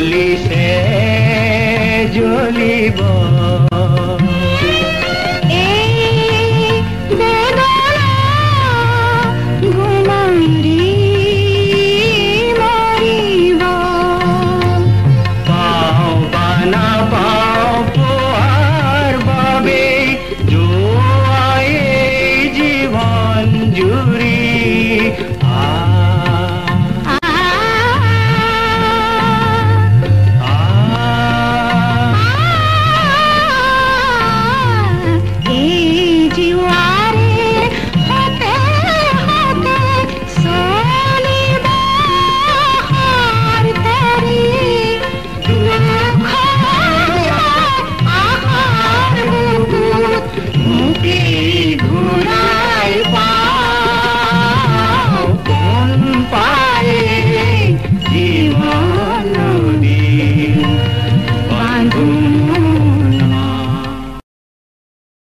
झोली से झोली बोल।